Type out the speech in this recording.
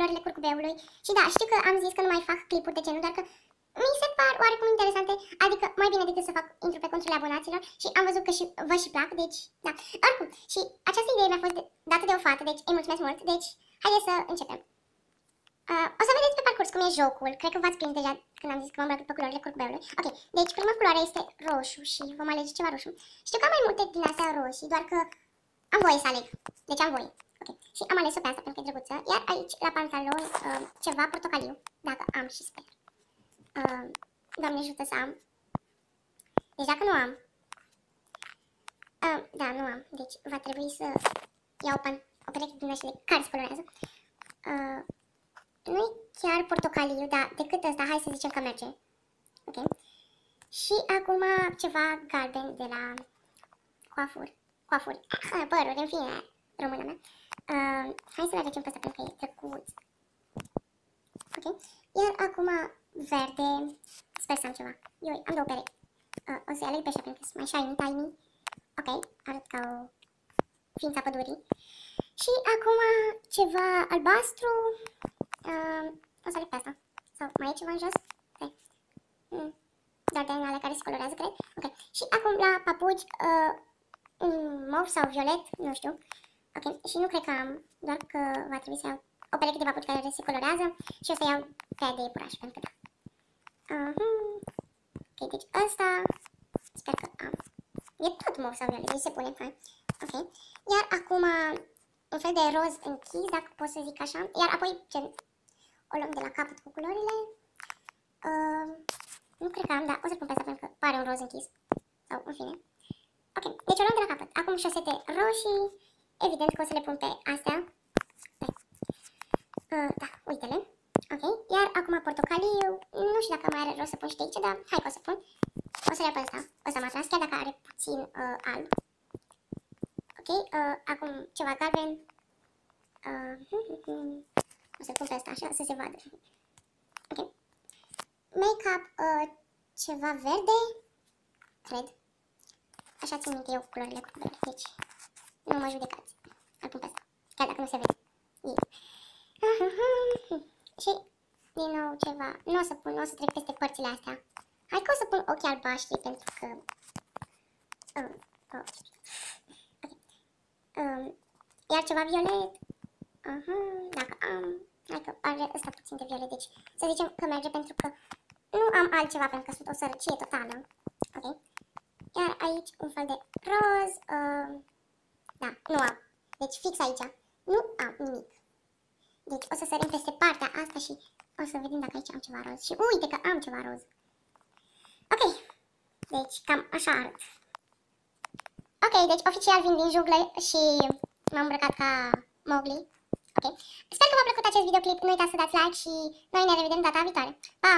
culorile curcubeului și da, știu că am zis că nu mai fac clipuri de genul, doar că mi se par oarecum interesante, adică mai bine decât să fac intru pe conturile abonaților și am văzut că și vă și plac, deci da. Oricum, și această idee mi-a fost de, dată de o fată, deci îi mulțumesc mult, deci haideți să începem. Uh, o să vedeți pe parcurs cum e jocul, cred că v-ați prins deja când am zis că m-am pe culorile curcubeului. Ok, deci prima culoare este roșu și vom alege ceva roșu. Știu că am mai multe din astea roșii, doar că am voie să aleg, deci am voie. Ok, și am ales-o pe asta pentru că e drăguță, iar aici la pantaloni uh, ceva portocaliu, dacă am și sper. Uh, Doamne ajută să am. Deci dacă nu am, uh, da, nu am, deci va trebui să iau pan o pereche din așa de care se colorează. Uh, nu e chiar portocaliu, dar decât ăsta, hai să zicem că merge. Ok. Și acum ceva galben de la coafuri. Coafuri. Ah, păruri, în fine, română mea. Uh, hai să le alegem pe ăsta pentru că e drăguț. Ok. Iar acum verde. Sper să am ceva. Eu am două perechi. Uh, o să-i aleg pe așa pentru că sunt mai shiny, tiny. Ok, arăt ca o ființa pădurii. Și acum ceva albastru. Uh, o să aleg pe asta. Sau mai e ceva în jos? Okay. Mm. Doar de ale care se colorează, cred. Ok. Și acum la papuci, uh, mov sau violet, nu știu. Ok. Și nu cred că am, doar că va trebui să iau o pereche de papuci care se colorează și o să iau pe de iepuraș, pentru că da. Uh -huh. Ok, deci ăsta, sper că am. E tot mov sau violet, deci se pune, hai. Ok. Iar acum un fel de roz închis, dacă pot să zic așa. Iar apoi, gen, o luăm de la capăt cu culorile. Uh, nu cred că am, dar o să pun pe asta pentru că pare un roz închis. Sau, în fine. Ok, deci o luăm de la capăt. Acum șosete roșii. Evident că o să le pun pe astea. Uh, da, uite-le. Ok, iar acum portocaliu. Nu știu dacă mai are rost să pun și de aici, dar hai că o să pun. O să le pun asta. O să mă atras, chiar dacă are puțin uh, alb. Ok, uh, acum ceva galben. Uh, o să pun pe asta așa, să se vadă. Ok. Make-up, uh, ceva verde, cred. Așa țin minte eu culorile cu verde, deci nu mă judecați. Îl pun pe asta, chiar dacă nu se vede. Yeah. Și din nou ceva, nu o să pun, nu o să trec peste părțile astea. Hai că o să pun ochii albaștri pentru că... Uh, uh, okay. um, iar ceva violet. Uh -huh, dacă am... Hai că are ăsta puțin de violet, deci să zicem că merge pentru că nu am altceva pentru că sunt o sărăcie totală. Ok? Iar aici un fel de roz. Uh, da, nu am. Deci fix aici. Nu am nimic. Deci o să sărim peste partea asta și o să vedem dacă aici am ceva roz. Și uite că am ceva roz. Ok. Deci cam așa arăt. Ok, deci oficial vin din junglă și m-am îmbrăcat ca Mowgli. Ok? Sper că v-a plăcut acest videoclip, nu uitați să dați like și noi ne revedem data viitoare. Pa!